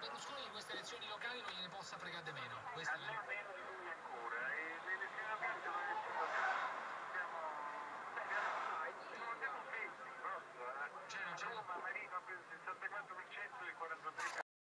Berlusconi di queste elezioni locali non gliene possa fregare di meno. Questa è la